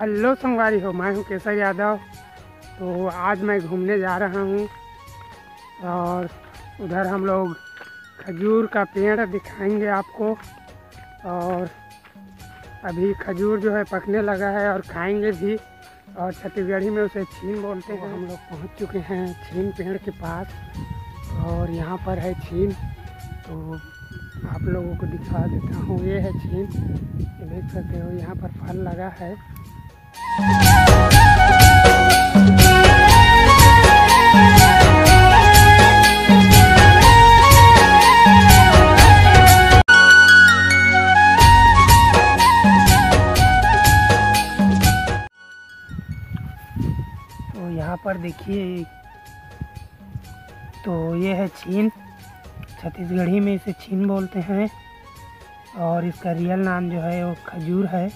Hello संगवारी हो, मैं हूँ केसर यादव। तो आज मैं घूमने जा रहा हूँ और उधर हम लोग खजूर का पेड़ दिखाएँगे आपको। और अभी खजूर जो है पकने लगा है और खाएँगे भी। और छत्तीसगढ़ी में उसे छीन बोलते हैं। हम लोग पहुँच चुके हैं छीन पेड़ के पास। और यहाँ पर है छीन। तो आप लोगों को दिखा देता हूँ। ये है छीन देख सकते हो, यहाँ पर फल लगा है। तो यहाँ पर देखिए तो ये है छीन छत्तीसगढ़ी में इसे छीन बोलते हैं। और इसका रियल नाम जो है वो खजूर है।